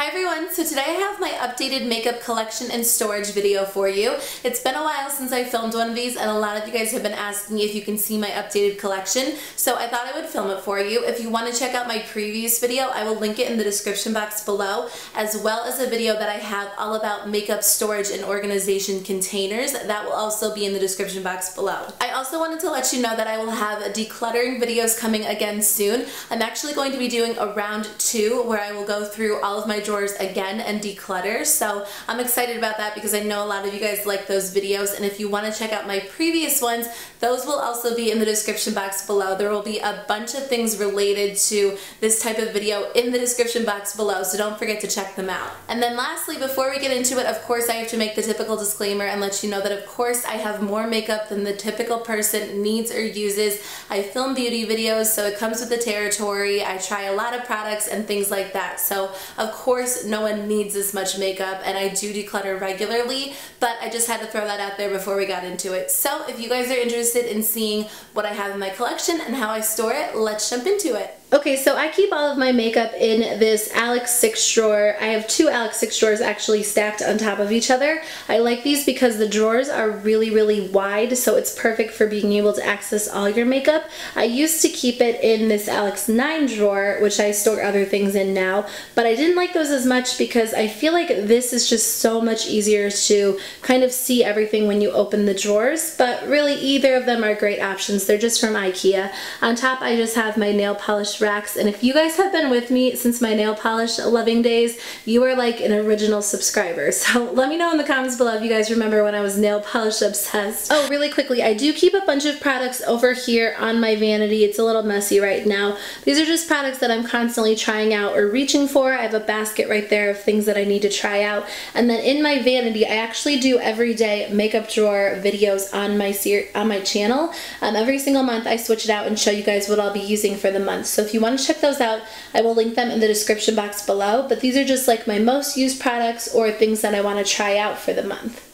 Hi everyone, so today I have my updated makeup collection and storage video for you. It's been a while since I filmed one of these and a lot of you guys have been asking me if you can see my updated collection, so I thought I would film it for you. If you want to check out my previous video, I will link it in the description box below, as well as a video that I have all about makeup storage and organization containers. That will also be in the description box below. I also wanted to let you know that I will have decluttering videos coming again soon. I'm actually going to be doing a round two where I will go through all of my drawers again and declutter. So I'm excited about that because I know a lot of you guys like those videos and if you want to check out my previous ones, those will also be in the description box below. There will be a bunch of things related to this type of video in the description box below, so don't forget to check them out. And then lastly, before we get into it, of course I have to make the typical disclaimer and let you know that of course I have more makeup than the typical person needs or uses. I film beauty videos, so it comes with the territory. I try a lot of products and things like that. So of course course, no one needs this much makeup and I do declutter regularly, but I just had to throw that out there before we got into it. So if you guys are interested in seeing what I have in my collection and how I store it, let's jump into it. Okay, so I keep all of my makeup in this Alex 6 drawer. I have two Alex 6 drawers actually stacked on top of each other. I like these because the drawers are really, really wide, so it's perfect for being able to access all your makeup. I used to keep it in this Alex 9 drawer, which I store other things in now, but I didn't like those as much because I feel like this is just so much easier to kind of see everything when you open the drawers, but really either of them are great options. They're just from Ikea. On top, I just have my nail polish racks. And if you guys have been with me since my nail polish loving days, you are like an original subscriber. So let me know in the comments below if you guys remember when I was nail polish obsessed. Oh, really quickly, I do keep a bunch of products over here on my vanity. It's a little messy right now. These are just products that I'm constantly trying out or reaching for. I have a basket right there of things that I need to try out. And then in my vanity, I actually do everyday makeup drawer videos on my on my channel. Um, every single month I switch it out and show you guys what I'll be using for the month. So if you want to check those out, I will link them in the description box below. But these are just like my most used products or things that I want to try out for the month.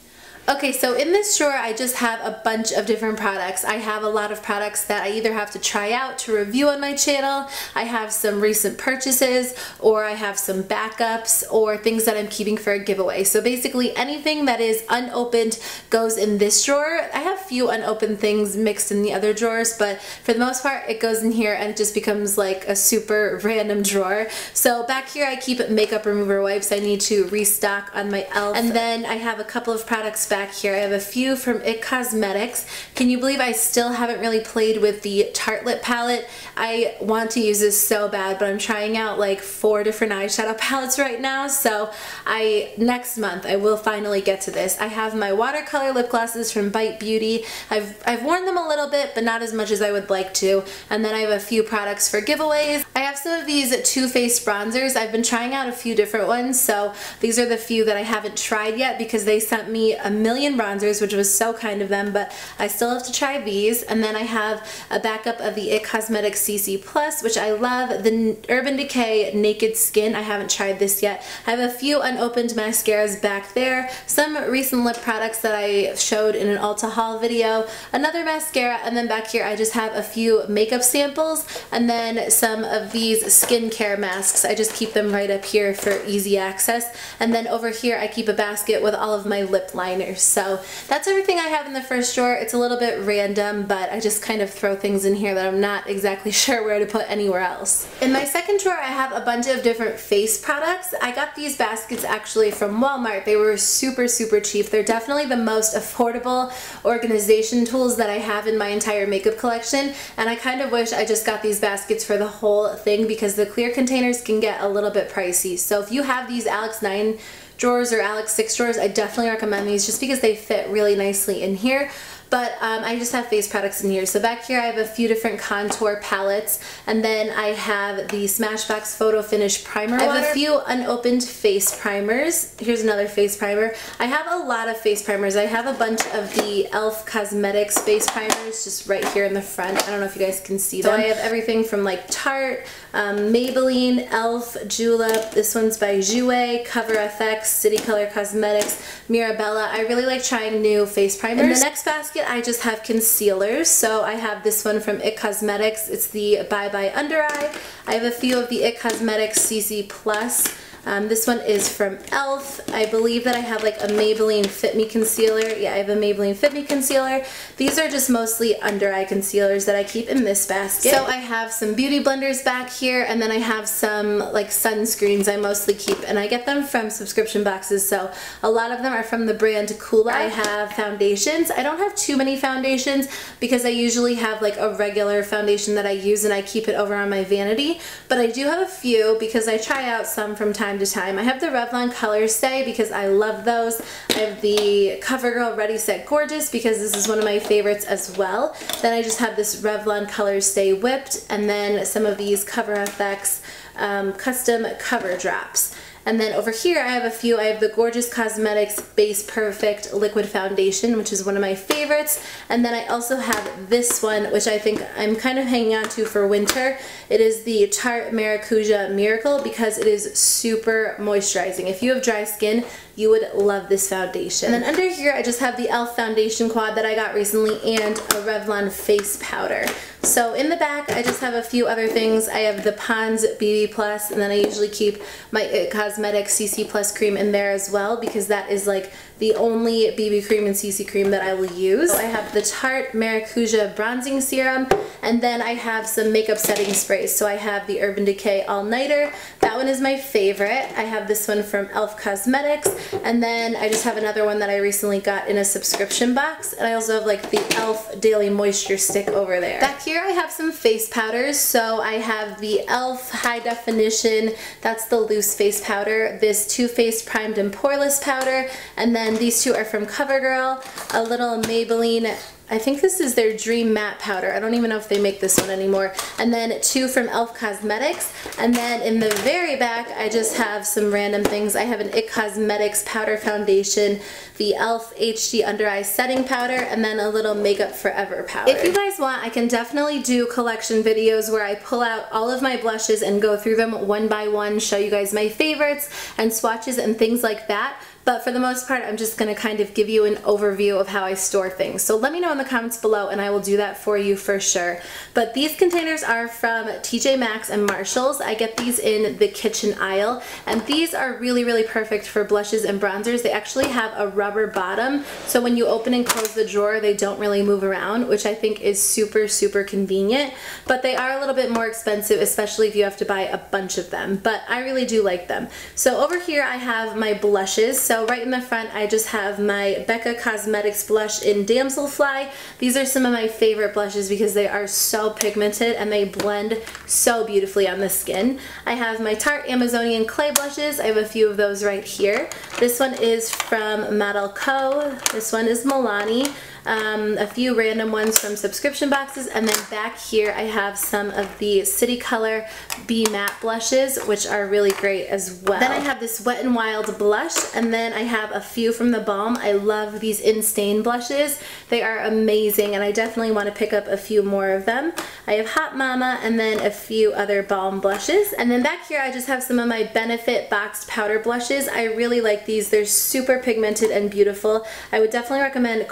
Okay, so in this drawer I just have a bunch of different products. I have a lot of products that I either have to try out to review on my channel, I have some recent purchases, or I have some backups, or things that I'm keeping for a giveaway. So basically anything that is unopened goes in this drawer. I have a few unopened things mixed in the other drawers, but for the most part it goes in here and it just becomes like a super random drawer. So back here I keep makeup remover wipes. I need to restock on my e.l.f. And then I have a couple of products back here. I have a few from IT Cosmetics. Can you believe I still haven't really played with the Tartelette palette? I want to use this so bad, but I'm trying out like four different eyeshadow palettes right now, so I next month I will finally get to this. I have my watercolor lip glosses from Bite Beauty. I've, I've worn them a little bit, but not as much as I would like to. And then I have a few products for giveaways. I have some of these Too Faced bronzers. I've been trying out a few different ones, so these are the few that I haven't tried yet because they sent me a million bronzers, which was so kind of them, but I still have to try these. And then I have a backup of the IT Cosmetics CC Plus, which I love. The Urban Decay Naked Skin, I haven't tried this yet. I have a few unopened mascaras back there, some recent lip products that I showed in an Ulta haul video, another mascara, and then back here I just have a few makeup samples, and then some of these skincare masks. I just keep them right up here for easy access. And then over here I keep a basket with all of my lip liners. So that's everything I have in the first drawer. It's a little bit random, but I just kind of throw things in here that I'm not exactly sure where to put anywhere else. In my second drawer, I have a bunch of different face products. I got these baskets actually from Walmart. They were super, super cheap. They're definitely the most affordable organization tools that I have in my entire makeup collection, and I kind of wish I just got these baskets for the whole thing because the clear containers can get a little bit pricey. So if you have these Alex 9 drawers or Alex 6 drawers, I definitely recommend these just because they fit really nicely in here. But um, I just have face products in here. So back here I have a few different contour palettes. And then I have the Smashbox Photo Finish Primer I have water. a few unopened face primers. Here's another face primer. I have a lot of face primers. I have a bunch of the e.l.f. Cosmetics face primers just right here in the front. I don't know if you guys can see them. So I have everything from like Tarte, um, Maybelline, e.l.f., Julep. This one's by Jouer, Cover FX, City Color Cosmetics, Mirabella. I really like trying new face primers. In the next basket I just have concealers. So I have this one from IT Cosmetics. It's the Bye Bye Under Eye. I have a few of the IT Cosmetics CC Plus Um, this one is from e.l.f. I believe that I have like a Maybelline Fit Me concealer. Yeah, I have a Maybelline Fit Me concealer. These are just mostly under eye concealers that I keep in this basket. So I have some beauty blenders back here and then I have some like sunscreens I mostly keep and I get them from subscription boxes. So a lot of them are from the brand Coola. I have foundations. I don't have too many foundations because I usually have like a regular foundation that I use and I keep it over on my vanity. But I do have a few because I try out some from time to time. I have the Revlon Color Stay because I love those. I have the CoverGirl Ready Set Gorgeous because this is one of my favorites as well. Then I just have this Revlon Color Stay Whipped and then some of these Cover FX um, custom cover drops. And then over here I have a few. I have the Gorgeous Cosmetics Base Perfect Liquid Foundation, which is one of my favorites. And then I also have this one, which I think I'm kind of hanging on to for winter. It is the Tarte Maracuja Miracle because it is super moisturizing. If you have dry skin, you would love this foundation. And then under here, I just have the e.l.f. foundation quad that I got recently and a Revlon face powder. So in the back, I just have a few other things. I have the Pond's BB Plus, and then I usually keep my uh, It Cosmetics CC Plus cream in there as well because that is like the only BB cream and CC cream that I will use. So I have the Tarte Maracuja Bronzing Serum, and then I have some makeup setting sprays. So I have the Urban Decay All Nighter. That one is my favorite. I have this one from e.l.f. Cosmetics, and then I just have another one that I recently got in a subscription box, and I also have like the e.l.f. Daily Moisture Stick over there. Back here I have some face powders. So I have the e.l.f. High Definition, that's the loose face powder, this Too Faced Primed and Poreless powder, and then these two are from CoverGirl, a little Maybelline I think this is their Dream Matte Powder. I don't even know if they make this one anymore. And then two from e.l.f. Cosmetics. And then in the very back, I just have some random things. I have an IT Cosmetics Powder Foundation, the e.l.f. HD Under Eye Setting Powder, and then a little Makeup Forever powder. If you guys want, I can definitely do collection videos where I pull out all of my blushes and go through them one by one, show you guys my favorites and swatches and things like that. But for the most part, I'm just gonna kind of give you an overview of how I store things. So let me know in the comments below and I will do that for you for sure. But these containers are from TJ Maxx and Marshalls. I get these in the kitchen aisle and these are really, really perfect for blushes and bronzers. They actually have a rubber bottom. So when you open and close the drawer, they don't really move around, which I think is super, super convenient. But they are a little bit more expensive, especially if you have to buy a bunch of them. But I really do like them. So over here I have my blushes. So so right in the front, I just have my Becca Cosmetics blush in Damselfly. These are some of my favorite blushes because they are so pigmented and they blend so beautifully on the skin. I have my Tarte Amazonian Clay blushes. I have a few of those right here. This one is from Model Co. This one is Milani um, a few random ones from subscription boxes, and then back here I have some of the City Color Be Matte blushes, which are really great as well. Then I have this Wet n Wild blush, and then I have a few from the Balm. I love these In Stain blushes. They are amazing, and I definitely want to pick up a few more of them. I have Hot Mama, and then a few other Balm blushes. And then back here I just have some of my Benefit boxed powder blushes. I really like these. They're super pigmented and beautiful. I would definitely recommend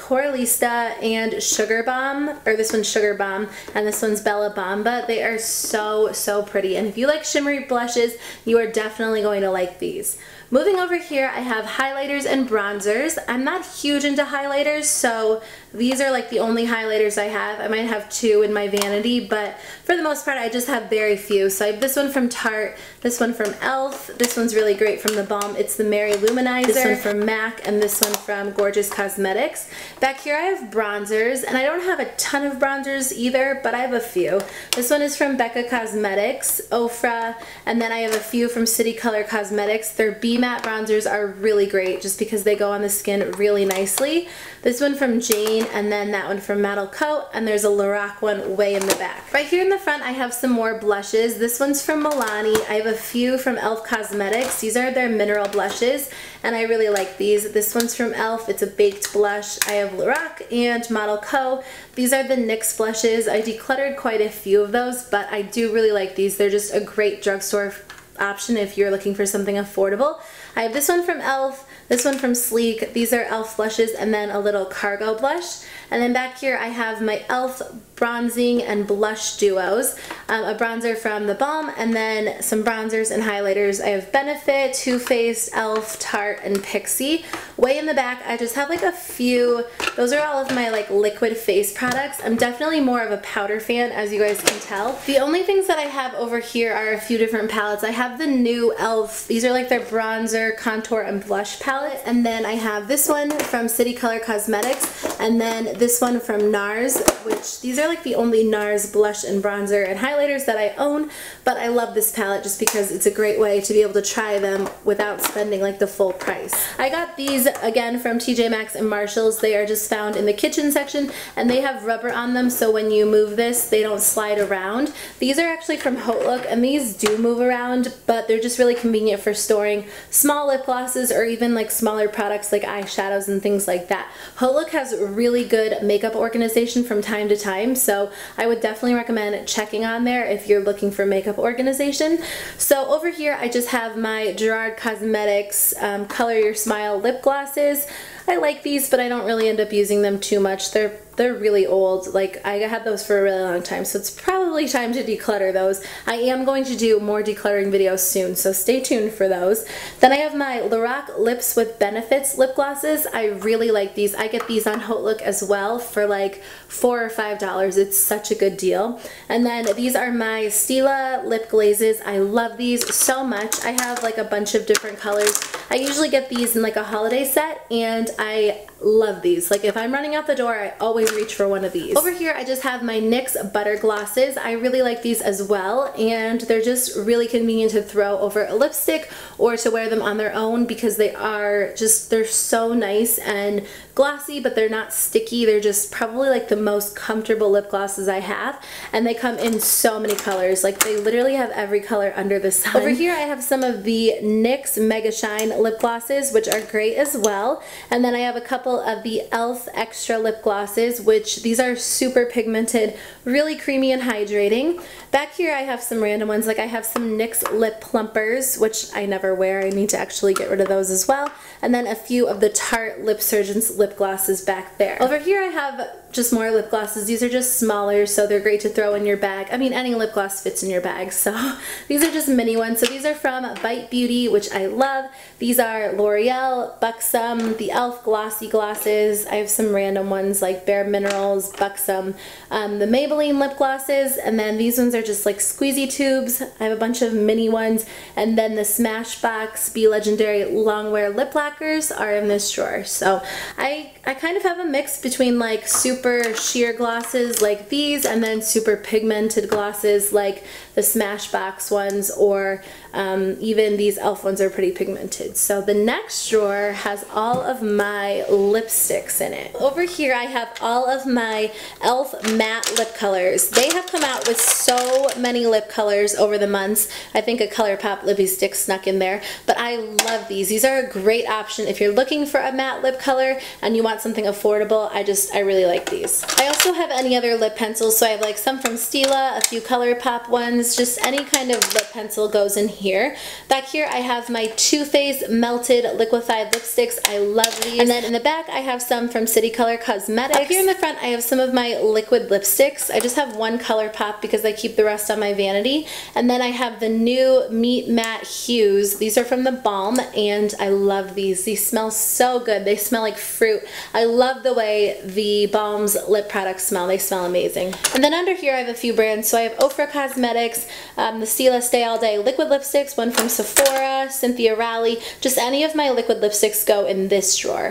And Sugar Bomb, or this one's Sugar Bomb, and this one's Bella Bamba. They are so, so pretty. And if you like shimmery blushes, you are definitely going to like these. Moving over here, I have highlighters and bronzers. I'm not huge into highlighters, so these are like the only highlighters I have. I might have two in my vanity, but for the most part, I just have very few. So I have this one from Tarte, this one from e.l.f., this one's really great from the Balm. It's the Mary-Lou Manizer, this one from MAC, and this one from Gorgeous Cosmetics. Back here I have bronzers, and I don't have a ton of bronzers either, but I have a few. This one is from Becca Cosmetics, Ofra, and then I have a few from City Color Cosmetics. They're B matte bronzers are really great just because they go on the skin really nicely. This one from Jane and then that one from Model Co. and there's a Lorac one way in the back. Right here in the front I have some more blushes. This one's from Milani. I have a few from e.l.f. Cosmetics. These are their mineral blushes and I really like these. This one's from e.l.f. It's a baked blush. I have Lorac and Model Co. These are the NYX blushes. I decluttered quite a few of those but I do really like these. They're just a great drugstore option if you're looking for something affordable. I have this one from e.l.f., this one from Sleek. These are e.l.f. blushes and then a little cargo blush. And then back here I have my e.l.f. bronzing and blush duos. Um, a bronzer from the Balm and then some bronzers and highlighters. I have Benefit, Too Faced, e.l.f., Tarte, and Pixi. Way in the back I just have like a few, those are all of my like liquid face products. I'm definitely more of a powder fan as you guys can tell. The only things that I have over here are a few different palettes. I have the new e.l.f. These are like their bronzer, contour, and blush palette. And then I have this one from City Color Cosmetics and then this one from NARS, which these are like the only NARS blush and bronzer and highlighters that I own, but I love this palette just because it's a great way to be able to try them without spending like the full price. I got these again from TJ Maxx and Marshalls. They are just found in the kitchen section and they have rubber on them so when you move this they don't slide around. These are actually from HauteLook and these do move around but they're just really convenient for storing small lip glosses or even like smaller products like eyeshadows and things like that. HauteLook has really good makeup organization from time to time so I would definitely recommend checking on there if you're looking for makeup organization. So over here I just have my Gerard Cosmetics um, Color Your Smile lip glosses. I like these, but I don't really end up using them too much. They're they're really old. Like I had those for a really long time, so it's probably time to declutter those. I am going to do more decluttering videos soon, so stay tuned for those. Then I have my Lorac Lips with Benefits lip glosses. I really like these. I get these on HauteLook as well for like four or five dollars. It's such a good deal. And then these are my Stila lip glazes. I love these so much. I have like a bunch of different colors. I usually get these in like a holiday set and I love these. Like if I'm running out the door, I always reach for one of these. Over here, I just have my NYX Butter Glosses. I really like these as well, and they're just really convenient to throw over a lipstick or to wear them on their own because they are just, they're so nice and glossy, but they're not sticky. They're just probably like the most comfortable lip glosses I have, and they come in so many colors. Like they literally have every color under the sun. Over here, I have some of the NYX Mega Shine lip glosses, which are great as well, and then I have a couple of the e.l.f. Extra Lip Glosses, which these are super pigmented, really creamy and hydrating. Back here I have some random ones, like I have some NYX Lip Plumpers, which I never wear. I need to actually get rid of those as well. And then a few of the Tarte LipSurgence lip glosses back there. Over here I have just more lip glosses. These are just smaller, so they're great to throw in your bag. I mean, any lip gloss fits in your bag, so these are just mini ones. So these are from Bite Beauty, which I love. These are L'Oreal, Buxom, the e.l.f. Glossy Glosses. I have some random ones like Bare Minerals, Buxom, um, the Maybelline lip glosses, and then these ones are just like squeezy tubes. I have a bunch of mini ones, and then the Smashbox Be Legendary Longwear lip lacquers are in this drawer. So I, I kind of have a mix between like super super sheer glosses like these and then super pigmented glosses like the Smashbox ones or um, even these e.l.f. ones are pretty pigmented. So the next drawer has all of my lipsticks in it. Over here I have all of my e.l.f. matte lip colors. They have come out with so many lip colors over the months. I think a ColourPop lippy stick snuck in there, but I love these. These are a great option if you're looking for a matte lip color and you want something affordable. I just, I really like these. I also have any other lip pencils, so I have like some from Stila, a few ColourPop ones, just any kind of lip pencil goes in here. Back here I have my Too Faced Melted Liquefied Lipsticks. I love these. And then in the back I have some from City Color Cosmetics. Up here in the front I have some of my liquid lipsticks. I just have one ColourPop because I keep the rest on my vanity. And then I have the new Meet Matte Hughes. These are from the Balm and I love these. These smell so good. They smell like fruit. I love the way the Lip products smell. They smell amazing. And then under here I have a few brands. So I have Ofra Cosmetics, um, the Stila Stay All Day Liquid lipsticks, one from Sephora, Cynthia Rowley. Just any of my liquid lipsticks go in this drawer.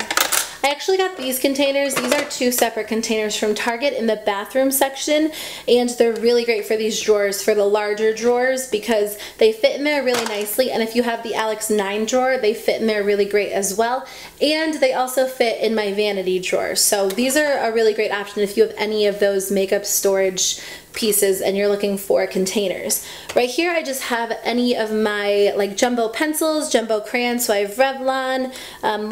I actually got these containers. These are two separate containers from Target in the bathroom section and they're really great for these drawers, for the larger drawers because they fit in there really nicely and if you have the Alex 9 drawer, they fit in there really great as well and they also fit in my vanity drawer. So these are a really great option if you have any of those makeup storage pieces and you're looking for containers. Right here I just have any of my like jumbo pencils, jumbo crayons, so I have Revlon, um,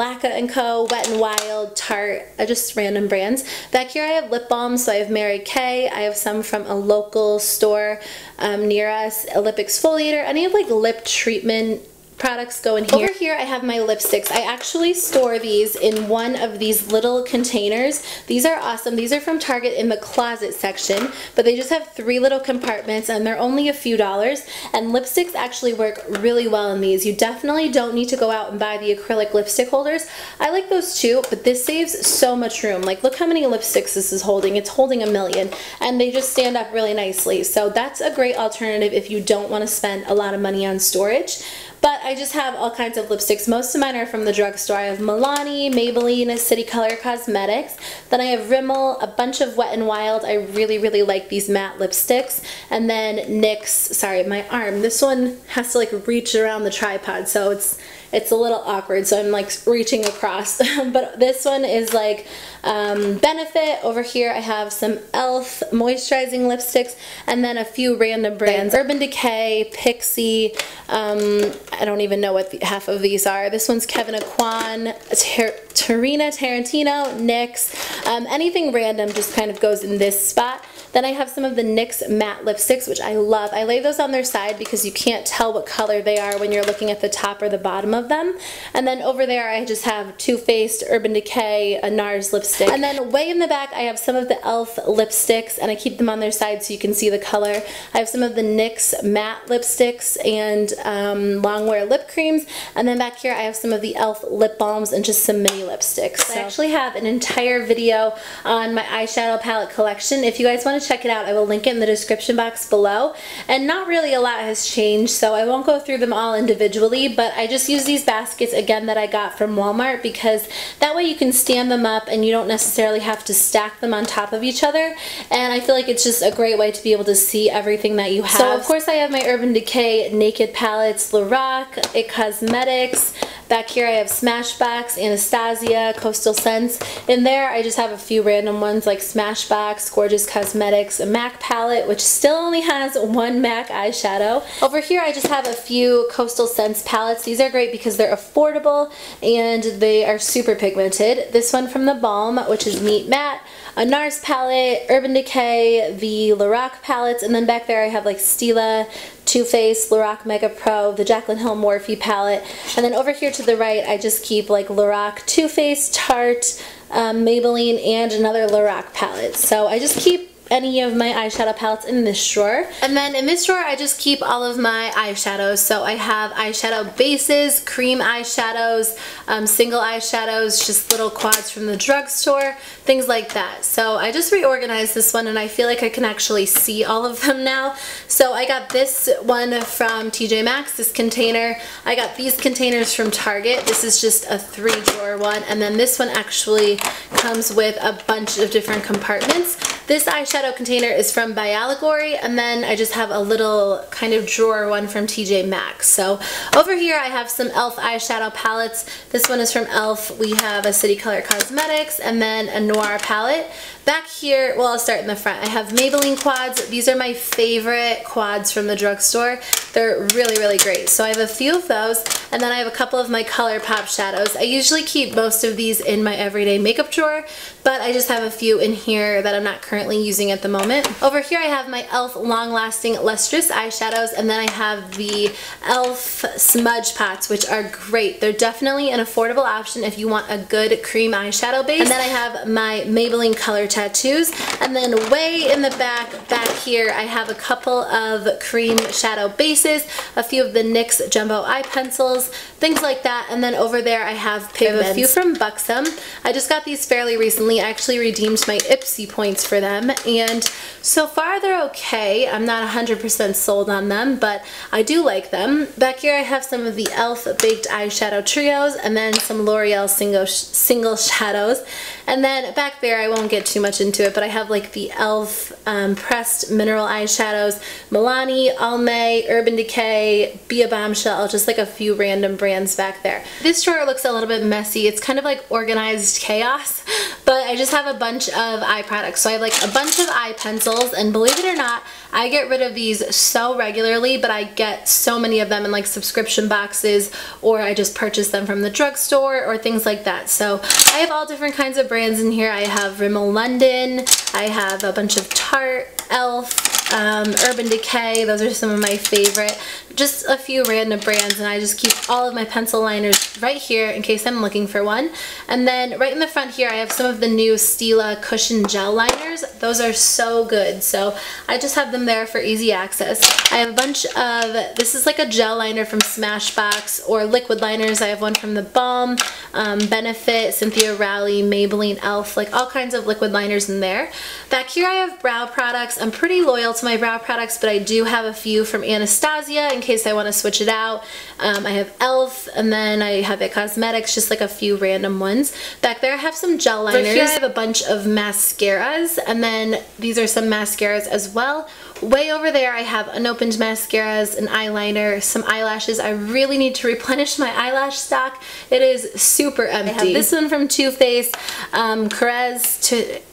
Co., Wet n Wild, Tarte, uh, just random brands. Back here I have lip balms, so I have Mary Kay, I have some from a local store um, near us, a lip exfoliator, any of like lip treatment products go in here. Over here I have my lipsticks. I actually store these in one of these little containers. These are awesome. These are from Target in the closet section, but they just have three little compartments and they're only a few dollars. And lipsticks actually work really well in these. You definitely don't need to go out and buy the acrylic lipstick holders. I like those too, but this saves so much room. Like look how many lipsticks this is holding. It's holding a million and they just stand up really nicely. So that's a great alternative if you don't want to spend a lot of money on storage. But I just have all kinds of lipsticks. Most of mine are from the drugstore. I have Milani, Maybelline, City Color Cosmetics. Then I have Rimmel, a bunch of Wet n Wild. I really, really like these matte lipsticks. And then NYX, sorry, my arm. This one has to like reach around the tripod, so it's it's a little awkward, so I'm like reaching across. but this one is like um, Benefit. Over here I have some e.l.f. moisturizing lipsticks and then a few random brands. Urban Decay, Pixi um, I don't even know what the, half of these are. This one's Kevyn Aucoin Ter Tarina Tarantino, NYX, um, anything random just kind of goes in this spot. Then I have some of the NYX matte lipsticks, which I love. I lay those on their side because you can't tell what color they are when you're looking at the top or the bottom of them. And then over there I just have Too Faced, Urban Decay, a NARS lipstick. And then way in the back I have some of the e.l.f. lipsticks and I keep them on their side so you can see the color. I have some of the NYX matte lipsticks and um, longwear lip creams. And then back here I have some of the e.l.f. lip balms and just some mini lipsticks. So. I actually have an entire video on my eyeshadow palette collection. If you guys want to check it out, I will link it in the description box below. And not really a lot has changed, so I won't go through them all individually, but I just use these baskets again that I got from Walmart because that way you can stand them up and you don't necessarily have to stack them on top of each other. And I feel like it's just a great way to be able to see everything that you have. So of course I have my Urban Decay Naked Palettes, Lorac, It Cosmetics, Back here I have Smashbox, Anastasia, Coastal Scents. In there I just have a few random ones like Smashbox, Gorgeous Cosmetics, a MAC palette which still only has one MAC eyeshadow. Over here I just have a few Coastal Scents palettes. These are great because they're affordable and they are super pigmented. This one from the Balm which is Meet Matte a NARS palette, Urban Decay, the Lorac palettes, and then back there I have like Stila, Too Faced, Lorac Mega Pro, the Jaclyn Hill Morphe palette, and then over here to the right I just keep like Lorac, Too Faced, Tarte, um, Maybelline, and another Lorac palette. So I just keep any of my eyeshadow palettes in this drawer. And then in this drawer, I just keep all of my eyeshadows. So I have eyeshadow bases, cream eyeshadows, um, single eyeshadows, just little quads from the drugstore, things like that. So I just reorganized this one and I feel like I can actually see all of them now. So I got this one from TJ Maxx, this container. I got these containers from Target. This is just a three drawer one. And then this one actually comes with a bunch of different compartments. This eyeshadow container is from Byalegory, and then I just have a little kind of drawer one from TJ Maxx. So over here I have some e.l.f. eyeshadow palettes. This one is from e.l.f. We have a City Color Cosmetics and then a Noir palette. Back here, well I'll start in the front, I have Maybelline quads. These are my favorite quads from the drugstore. They're really, really great. So I have a few of those, and then I have a couple of my ColourPop shadows. I usually keep most of these in my everyday makeup drawer, but I just have a few in here that I'm not currently using at the moment. Over here I have my e.l.f. Long Lasting Lustrous eyeshadows, and then I have the e.l.f. Smudge Pots, which are great. They're definitely an affordable option if you want a good cream eyeshadow base. And then I have my Maybelline Color tattoos. And then way in the back, back here, I have a couple of cream shadow bases, a few of the NYX Jumbo Eye Pencils, things like that. And then over there I have pigments. I have a few from Buxom. I just got these fairly recently. I actually redeemed my Ipsy points for them. And so far they're okay. I'm not 100% sold on them, but I do like them. Back here I have some of the e.l.f. Baked Eyeshadow Trios and then some L'Oreal single, single shadows. And then back there, I won't get too much into it, but I have like the e.l.f. Um, pressed mineral eyeshadows, Milani, Almay, Urban Decay, Be a Bombshell, just like a few random brands back there. This drawer looks a little bit messy. It's kind of like organized chaos, but I just have a bunch of eye products. So I have like a bunch of eye pencils, and believe it or not, I get rid of these so regularly, but I get so many of them in like subscription boxes, or I just purchase them from the drugstore or things like that. So I have all different kinds of brands in here. I have Rimmel London, I have a bunch of Tarte, e.l.f., um, Urban Decay. Those are some of my favorite. Just a few random brands and I just keep all of my pencil liners right here in case I'm looking for one. And then right in the front here I have some of the new Stila cushion gel liners. Those are so good. So I just have them there for easy access. I have a bunch of, this is like a gel liner from Smashbox or liquid liners. I have one from the Balm, um, Benefit, Cynthia Rowley, Maybelline, e.l.f. Like all kinds of liquid liners in there. Back here I have brow products. I'm pretty loyal to my brow products, but I do have a few from Anastasia in case I want to switch it out. Um, I have e.l.f. and then I have It Cosmetics, just like a few random ones. Back there I have some gel liners. Here I have a bunch of mascaras and then these are some mascaras as well. Way over there I have unopened mascaras, an eyeliner, some eyelashes. I really need to replenish my eyelash stock. It is super empty. I have this one from Too Faced, um, Carez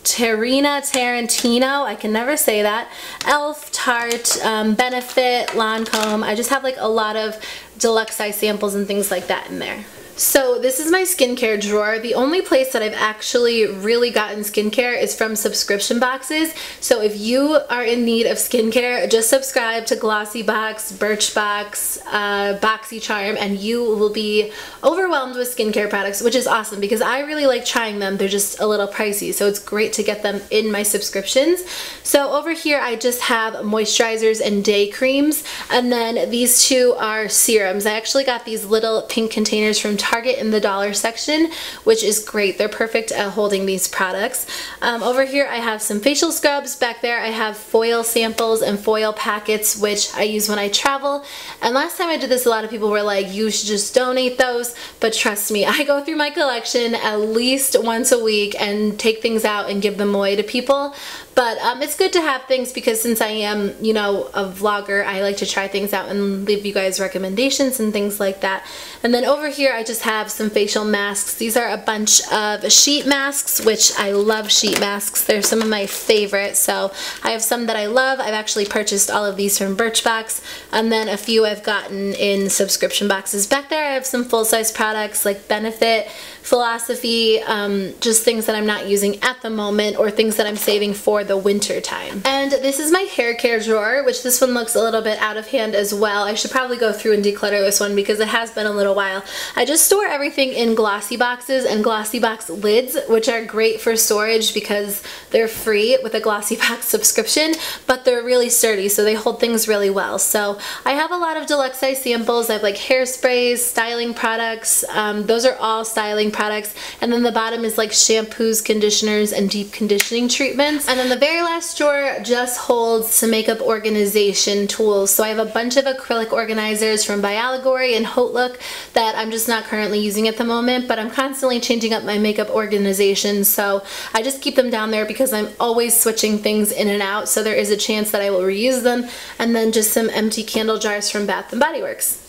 Tarina Tarantino. I can never say that. e.l.f. Tarte, um, Benefit, Lancome. I just have like a lot of deluxe size samples and things like that in there. So this is my skincare drawer. The only place that I've actually really gotten skincare is from subscription boxes. So if you are in need of skincare, just subscribe to Glossybox, Birchbox, uh, BoxyCharm, and you will be overwhelmed with skincare products, which is awesome because I really like trying them. They're just a little pricey, so it's great to get them in my subscriptions. So over here, I just have moisturizers and day creams, and then these two are serums. I actually got these little pink containers from Target in the dollar section, which is great. They're perfect at holding these products. Um, over here I have some facial scrubs. Back there I have foil samples and foil packets, which I use when I travel. And last time I did this, a lot of people were like, you should just donate those. But trust me, I go through my collection at least once a week and take things out and give them away to people. But um, it's good to have things because since I am, you know, a vlogger, I like to try things out and leave you guys recommendations and things like that. And then over here, I just have some facial masks. These are a bunch of sheet masks, which I love sheet masks. They're some of my favorites. So I have some that I love. I've actually purchased all of these from Birchbox. And then a few I've gotten in subscription boxes. Back there, I have some full-size products like Benefit, Philosophy, um, just things that I'm not using at the moment or things that I'm saving for the winter time. And this is my hair care drawer, which this one looks a little bit out of hand as well. I should probably go through and declutter this one because it has been a little while. I just store everything in glossy boxes and glossy box lids, which are great for storage because they're free with a glossy box subscription, but they're really sturdy, so they hold things really well. So I have a lot of deluxe size samples. I have like hairsprays, styling products. Um, those are all styling products. And then the bottom is like shampoos, conditioners, and deep conditioning treatments. And then the very last drawer just holds some makeup organization tools. So I have a bunch of acrylic organizers from Byalegory and Look that I'm just not currently using at the moment, but I'm constantly changing up my makeup organization. So I just keep them down there because I'm always switching things in and out. So there is a chance that I will reuse them. And then just some empty candle jars from Bath & Body Works.